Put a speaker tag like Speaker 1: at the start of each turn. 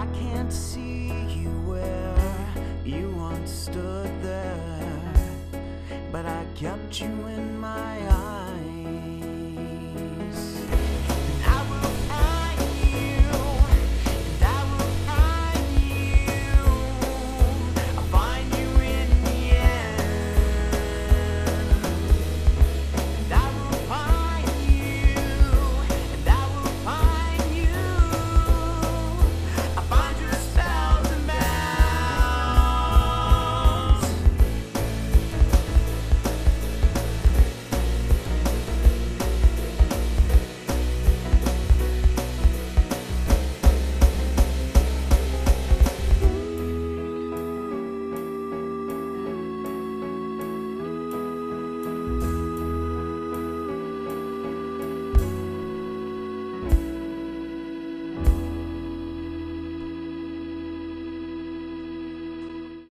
Speaker 1: I can't